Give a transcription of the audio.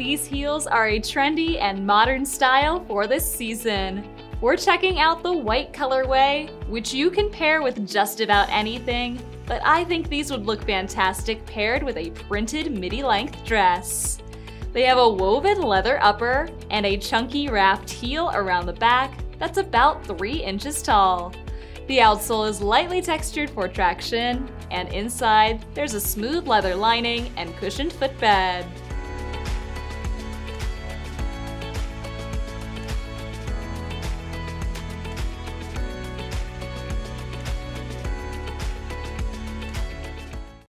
these heels are a trendy and modern style for this season. We're checking out the white colorway, which you can pair with just about anything, but I think these would look fantastic paired with a printed midi-length dress. They have a woven leather upper and a chunky wrapped heel around the back that's about 3 inches tall. The outsole is lightly textured for traction, and inside there's a smooth leather lining and cushioned footbed.